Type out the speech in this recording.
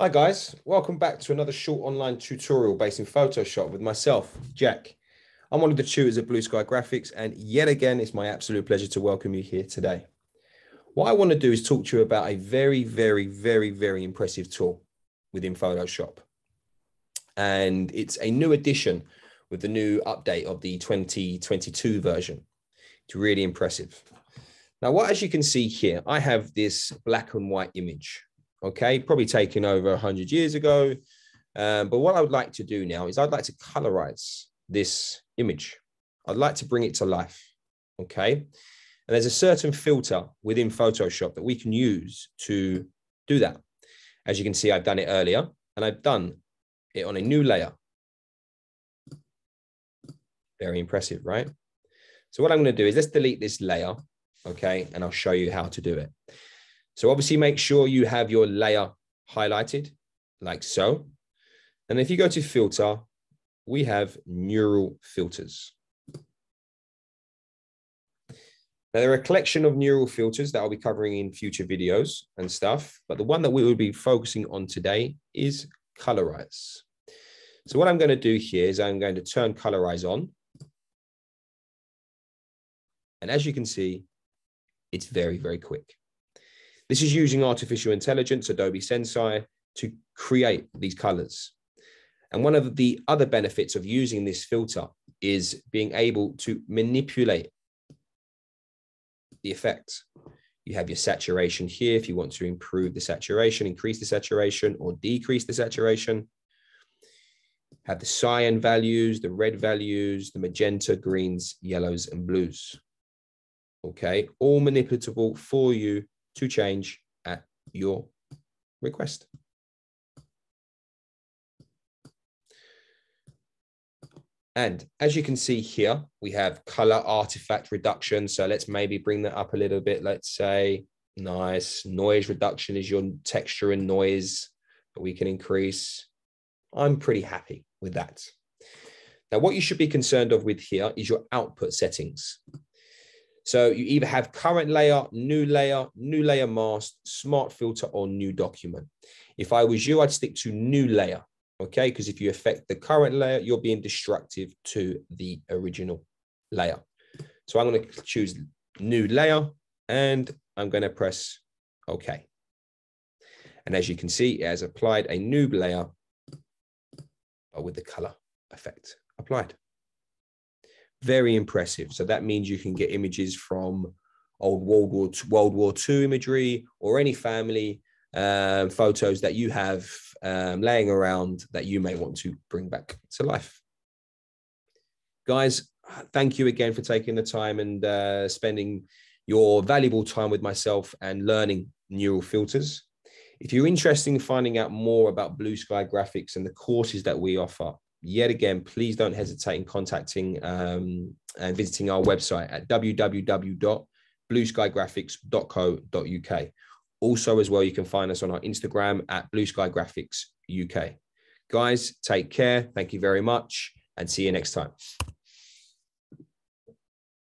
Hi guys, welcome back to another short online tutorial based in Photoshop with myself, Jack. I'm one of the tutors at Blue Sky Graphics and yet again, it's my absolute pleasure to welcome you here today. What I want to do is talk to you about a very, very, very, very impressive tool within Photoshop. And it's a new addition with the new update of the 2022 version. It's really impressive. Now, what as you can see here, I have this black and white image okay, probably taken over 100 years ago. Um, but what I would like to do now is I'd like to colorize this image. I'd like to bring it to life, okay? And there's a certain filter within Photoshop that we can use to do that. As you can see, I've done it earlier and I've done it on a new layer. Very impressive, right? So what I'm going to do is let's delete this layer, okay? And I'll show you how to do it. So obviously make sure you have your layer highlighted like so. And if you go to filter, we have neural filters. Now, there are a collection of neural filters that I'll be covering in future videos and stuff, but the one that we will be focusing on today is Colorize. So what I'm going to do here is I'm going to turn Colorize on. And as you can see, it's very, very quick. This is using artificial intelligence, Adobe Sensei, to create these colors. And one of the other benefits of using this filter is being able to manipulate the effect. You have your saturation here if you want to improve the saturation, increase the saturation, or decrease the saturation. Have the cyan values, the red values, the magenta, greens, yellows, and blues. Okay, all manipulatable for you to change at your request. And as you can see here, we have color artifact reduction. So let's maybe bring that up a little bit. Let's say nice noise reduction is your texture and noise that we can increase. I'm pretty happy with that. Now, what you should be concerned of with here is your output settings. So you either have current layer, new layer, new layer mask, smart filter, or new document. If I was you, I'd stick to new layer, okay? Because if you affect the current layer, you're being destructive to the original layer. So I'm going to choose new layer and I'm going to press OK. And as you can see, it has applied a new layer with the color effect applied very impressive. So that means you can get images from old World War II, World War II imagery or any family um, photos that you have um, laying around that you may want to bring back to life. Guys, thank you again for taking the time and uh, spending your valuable time with myself and learning neural filters. If you're interested in finding out more about Blue Sky Graphics and the courses that we offer, yet again, please don't hesitate in contacting um, and visiting our website at www.blueskygraphics.co.uk. Also, as well, you can find us on our Instagram at Blue Sky Graphics UK. Guys, take care. Thank you very much and see you next time.